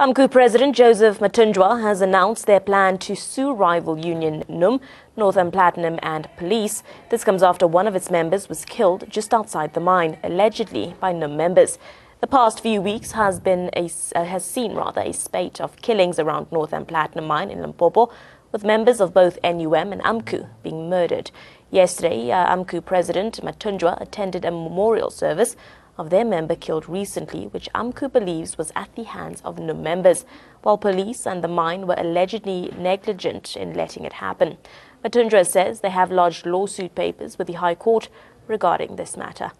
AMCU President Joseph Mathunjwa has announced their plan to sue rival union NUM, Northam Platinum and police. This comes after one of its members was killed just outside the mine, allegedly by NUM members. The past few weeks has been a, uh, has seen rather a spate of killings around Northam Platinum mine in Limpopo, with members of both NUM and AMCU being murdered. Yesterday, uh, AMCU President Mathunjwa attended a memorial service of their member killed recently, which AMCU believes was at the hands of no members, while police and the mine were allegedly negligent in letting it happen. Mathunjwa says they have lodged lawsuit papers with the High Court regarding this matter.